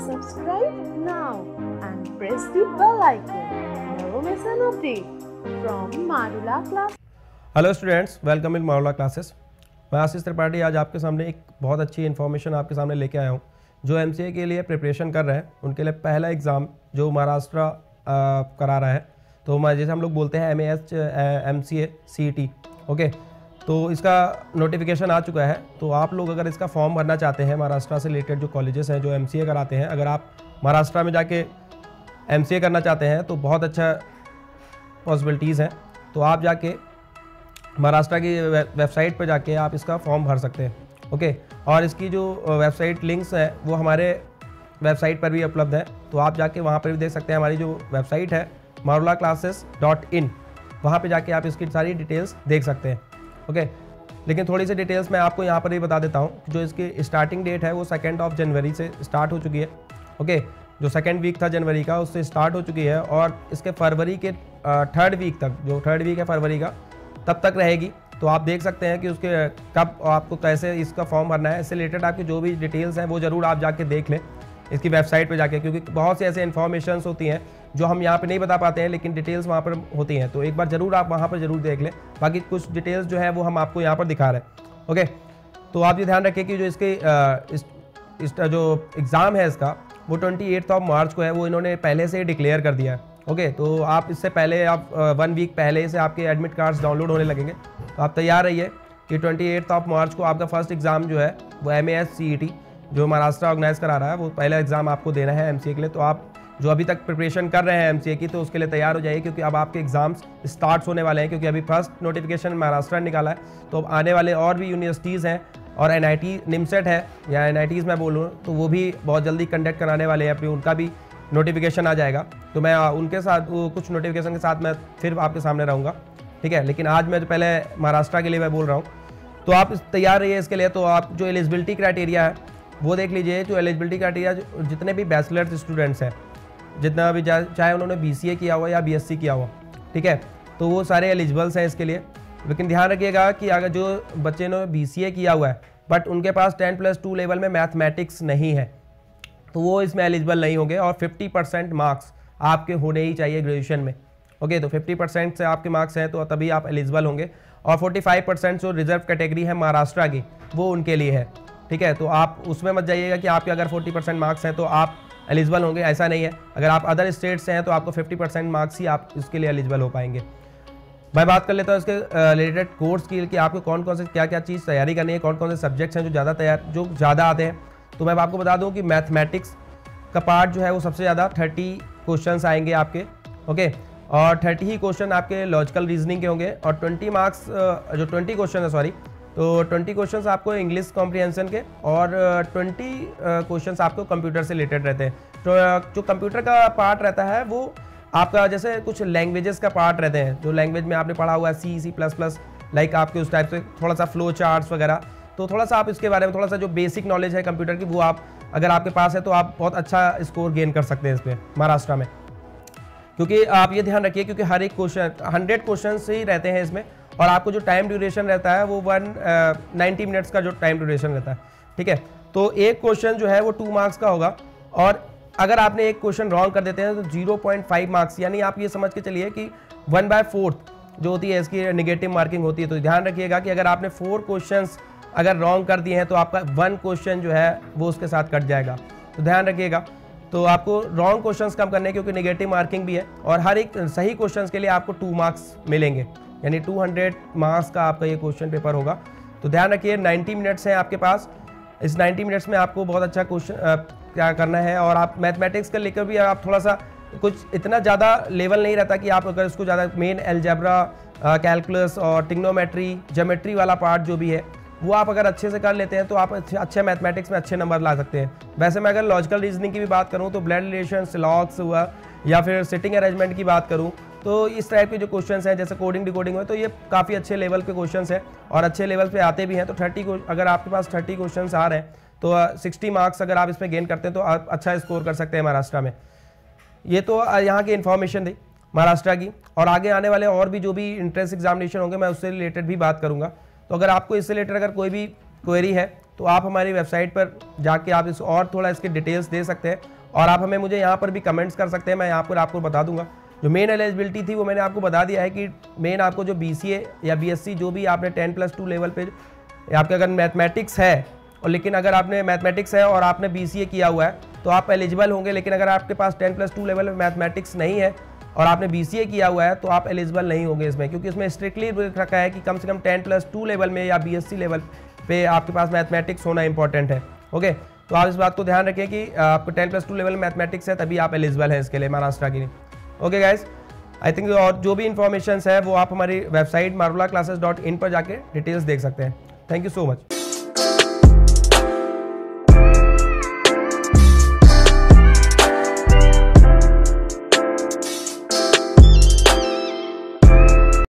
Subscribe now and press the bell icon. Never miss an update from Marula class. Hello students welcome in Mawla classes मैं आशीष त्रिपाठी, आज आपके सामने एक बहुत अच्छी इन्फॉर्मेशन आपके सामने लेके आया हूँ, जो MCA के लिए प्रिपरेशन कर रहे हैं उनके लिए पहला एग्ज़ाम जो महाराष्ट्र करा रहा है तो जैसे हम लोग बोलते हैं M A H M C A C T okay तो इसका नोटिफिकेशन आ चुका है। तो आप लोग अगर इसका फॉर्म भरना चाहते हैं, महाराष्ट्र से रिलेटेड जो कॉलेजेस हैं, जो एमसीए कराते हैं, अगर आप महाराष्ट्र में जाके एमसीए करना चाहते हैं तो बहुत अच्छा पॉसिबिलिटीज़ हैं। तो आप जाके महाराष्ट्र की वेबसाइट पर जाके आप इसका फॉर्म भर सकते हैं। ओके? और इसकी जो वेबसाइट लिंक्स है, वो हमारे वेबसाइट पर भी उपलब्ध है। तो आप जाके वहाँ पर भी देख सकते हैं हमारी जो वेबसाइट है मारुला क्लासेस डॉट इन वहाँ पर जाके आप इसकी सारी डिटेल्स देख सकते हैं। ओके लेकिन थोड़ी सी डिटेल्स मैं आपको यहाँ पर ही बता देता हूँ जो इसकी स्टार्टिंग डेट है वो सेकेंड ऑफ़ जनवरी से स्टार्ट हो चुकी है। ओके जो सेकेंड वीक था जनवरी का, उससे स्टार्ट हो चुकी है और इसके फरवरी के थर्ड वीक तक, जो थर्ड वीक है फरवरी का, तब तक रहेगी। तो आप देख सकते हैं कि उसके कब आपको कैसे इसका फॉर्म भरना है। इससे रिलेटेड आपकी जो भी डिटेल्स हैं वो ज़रूर आप जाके देख लें। इसकी वेबसाइट पे जाके क्योंकि बहुत से ऐसे इन्फॉर्मेशन होती हैं जो हम यहाँ पे नहीं बता पाते हैं लेकिन डिटेल्स वहाँ पर होती हैं। तो एक बार ज़रूर आप वहाँ पर ज़रूर देख लें। बाकी कुछ डिटेल्स जो है वो हम आपको यहाँ पर दिखा रहे हैं। ओके तो आप ये ध्यान रखें कि जो इसके इस, इस जो एग्ज़ाम है इसका वो ट्वेंटी ऑफ़ मार्च को है वो इन्होंने पहले से ही डिक्लेयर कर दिया है। ओके तो आप इससे पहले आप वन वीक पहले से आपके एडमिट कार्ड्स डाउनलोड होने लगेंगे। तो आप तैयार रहिए कि ट्वेंटी ऑफ़ मार्च को आपका फ़र्स्ट एग्ज़ाम जो है वो M A S C E T जो महाराष्ट्र ऑर्गेनाइज करा रहा है, वो पहला एग्ज़ाम आपको देना है एमसीए के लिए। तो आप जो अभी तक प्रिपरेशन कर रहे हैं एमसीए की तो उसके लिए तैयार हो जाइए, क्योंकि अब आपके एग्ज़ाम्स स्टार्ट होने वाले हैं, क्योंकि अभी फ़र्स्ट नोटिफिकेशन महाराष्ट्र ने निकाला है। तो अब आने वाले और भी यूनिवर्सिटीज़ हैं, और एन आई निमसेट है, या एन आई मैं बोलूँ तो वो भी बहुत जल्दी कंडक्ट कराने वाले हैं, अपनी उनका भी नोटिफिकेशन आ जाएगा। तो मैं उनके साथ कुछ नोटिफिकेशन के साथ मैं फिर आपके सामने रहूँगा, ठीक है? लेकिन आज मैं जो पहले महाराष्ट्र के लिए मैं बोल रहा हूँ। तो आप तैयार रहिए इसके लिए तो आप जो एलिजिबिलिटी क्राइटेरिया है वो देख लीजिए जो एलिजिबिलिटी क्राइटेरिया जितने भी बैचलर्स स्टूडेंट्स हैं, जितना भी चाहे उन्होंने BCA किया हुआ या BSC किया हुआ ठीक है? तो वो सारे एलिजिबल्स हैं इसके लिए। लेकिन ध्यान रखिएगा कि अगर जो बच्चे ने BCA किया हुआ है बट उनके पास टेन प्लस टू लेवल में मैथमेटिक्स नहीं है तो वो इसमें एलिजिबल नहीं होंगे और 50 परसेंट मार्क्स आपके होने ही चाहिए ग्रेजुएशन में। ओके तो 50 परसेंट से आपके मार्क्स हैं तो तभी आप एलिजिबल होंगे और 45 परसेंट जो रिज़र्व कैटेगरी है महाराष्ट्र की, वो उनके लिए है। ठीक है? तो आप उसमें मत जाइएगा कि आपके अगर 40 परसेंट मार्क्स हैं तो आप एलिजिबल होंगे, ऐसा नहीं है। अगर आप अदर स्टेट से हैं तो आपको 50 परसेंट मार्क्स ही आप इसके लिए एलिजिबल हो पाएँगे। मैं बात कर लेता हूँ इसके रिलेटेड कोर्स की कि आपको कौन कौन से क्या क्या चीज़ तैयारी करनी है कौन कौन से सब्जेक्ट्स हैं जो ज़्यादा तैयार, जो ज़्यादा आते हैं। तो मैं आपको बता दूँ कि मैथमेटिक्स का पार्ट जो है वो सबसे ज़्यादा थर्टी क्वेश्चन आएँगे आपके ओके और थर्टी ही क्वेश्चन आपके लॉजिकल रीजनिंग के होंगे और ट्वेंटी मार्क्स जो ट्वेंटी क्वेश्चन है सॉरी तो 20 क्वेश्चंस आपको इंग्लिश कॉम्प्रिहेंशन के और 20 क्वेश्चंस आपको कंप्यूटर से रिलेटेड रहते हैं। तो जो कंप्यूटर का पार्ट रहता है, वो आपका जैसे कुछ लैंग्वेजेस का पार्ट रहते हैं। जो लैंग्वेज में आपने पढ़ा हुआ है C C plus plus like आपके उस टाइप से थोड़ा सा फ्लो चार्ट्स वगैरह। तो थोड़ा सा आप इसके बारे में थोड़ा सा जो बेसिक नॉलेज है कंप्यूटर की, वो आप, अगर आपके पास है तो आप बहुत अच्छा स्कोर गेन कर सकते हैं इस पर महाराष्ट्र में। क्योंकि आप ये ध्यान रखिए, क्योंकि हर एक क्वेश्चन हंड्रेड क्वेश्चन ही रहते हैं इसमें, और आपको जो टाइम ड्यूरेशन रहता है वो वन नाइन्टी मिनट्स का जो टाइम ड्यूरेशन रहता है, ठीक है? तो एक क्वेश्चन जो है वो टू मार्क्स का होगा, और अगर आपने एक क्वेश्चन रॉन्ग कर देते हैं तो ज़ीरो पॉइंट फाइव मार्क्स यानी आप ये समझ के चलिए कि वन बाय फोर्थ जो होती है, इसकी निगेटिव मार्किंग होती है तो ध्यान रखिएगा कि अगर आपने फोर क्वेश्चन अगर रॉन्ग कर दिए हैं तो आपका वन क्वेश्चन जो है वो उसके साथ कट जाएगा। तो ध्यान रखिएगा तो आपको रॉन्ग क्वेश्चंस कम करने क्योंकि नेगेटिव मार्किंग भी है और हर एक सही क्वेश्चंस के लिए आपको टू मार्क्स मिलेंगे। यानी 200 मार्क्स का आपका ये क्वेश्चन पेपर होगा। तो ध्यान रखिए 90 मिनट्स हैं आपके पास। इस 90 मिनट्स में आपको बहुत अच्छा क्वेश्चन क्या करना है और आप मैथमेटिक्स का लेकर भी आप थोड़ा सा कुछ इतना ज़्यादा लेवल नहीं रहता कि आप अगर इसको ज़्यादा मेन एल्जेब्रा कैलकुलस और टिग्नोमेट्री जोमेट्री वाला पार्ट जो भी है वो आप अगर अच्छे से कर लेते हैं तो आप अच्छे अच्छे मैथमेटिक्स में अच्छे नंबर ला सकते हैं। वैसे मैं अगर लॉजिकल रीजनिंग की भी बात करूँ तो ब्लड रिलेशन लॉक्स हुआ, या फिर सिटिंग अरेंजमेंट की बात करूँ तो इस टाइप के जो क्वेश्चंस हैं, जैसे कोडिंग डिकोडिंग में तो ये काफ़ी अच्छे लेवल के क्वेश्चंस हैं, और अच्छे लेवल पे आते भी हैं। तो थर्टी अगर आपके पास थर्टी क्वेश्चन आ रहे हैं तो सिक्सटी मार्क्स अगर आप इसमें गेन करते हैं तो आप अच्छा स्कोर कर सकते हैं महाराष्ट्र में। ये तो यहाँ की इन्फॉर्मेशन थी महाराष्ट्र की, और आगे आने वाले और भी जो भी इंट्रेंस एग्जामिनेशन होंगे, मैं उससे रिलेटेड भी बात करूँगा। तो अगर आपको इससे रिलेटेड अगर कोई भी क्वेरी है तो आप हमारी वेबसाइट पर जाके आप इस और थोड़ा इसके डिटेल्स दे सकते हैं और आप हमें मुझे यहाँ पर भी कमेंट्स कर सकते हैं, मैं यहाँ पर आपको बता दूँगा। जो मेन एलिजिबिलिटी थी वो मैंने आपको बता दिया है कि मेन आपको जो BCA या BSC जो भी आपने टेन प्लस टू लेवल पर आपके अगर मैथमेटिक्स है, और लेकिन अगर आपने मैथमेटिक्स है और आपने BCA किया हुआ है तो आप एलिजिबल होंगे, लेकिन अगर आपके पास टेन प्लस टू लेवल में मैथमेटिक्स नहीं है और आपने BCA किया हुआ है तो आप एलिजिबल नहीं होंगे इसमें, क्योंकि इसमें स्ट्रिक्टली रखा है कि कम से कम टेन प्लस टू लेवल में या बीएससी लेवल पे आपके पास मैथमेटिक्स होना इंपॉर्टेंट है ओके तो आप इस बात को ध्यान रखें कि आपको टेन प्लस टू लेवल में मैथमेटिक्स है, तभी आप एलिजिबल हैं इसके लिए महाराष्ट्र की। ओके गाइज़ आई थिंक और जो भी इन्फॉर्मेशन है, वो आप हमारी वेबसाइट मारूला डॉट इन पर जाके डिटेल्स देख सकते हैं। Thank you so much